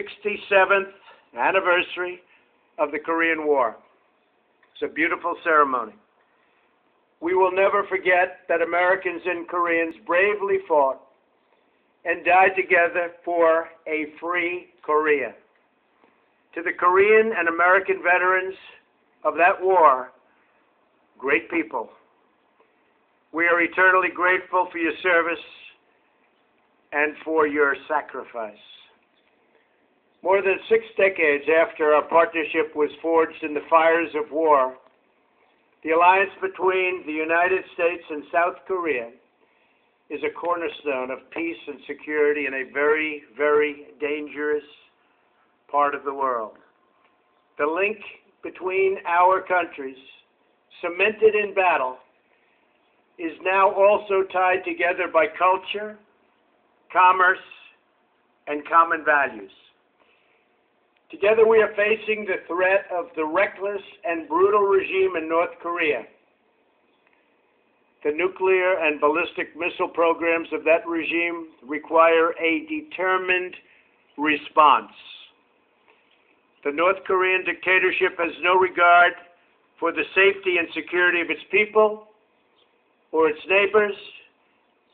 67th anniversary of the Korean War. It's a beautiful ceremony. We will never forget that Americans and Koreans bravely fought and died together for a free Korea. To the Korean and American veterans of that war, great people, we are eternally grateful for your service and for your sacrifice. More than six decades after our partnership was forged in the fires of war, the alliance between the United States and South Korea is a cornerstone of peace and security in a very, very dangerous part of the world. The link between our countries, cemented in battle, is now also tied together by culture, commerce, and common values. Together we are facing the threat of the reckless and brutal regime in North Korea. The nuclear and ballistic missile programs of that regime require a determined response. The North Korean dictatorship has no regard for the safety and security of its people or its neighbors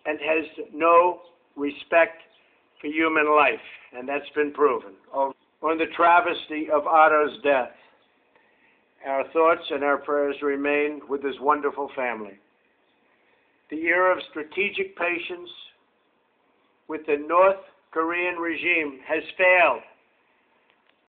and has no respect for human life, and that's been proven on the travesty of Otto's death. Our thoughts and our prayers remain with his wonderful family. The era of strategic patience with the North Korean regime has failed.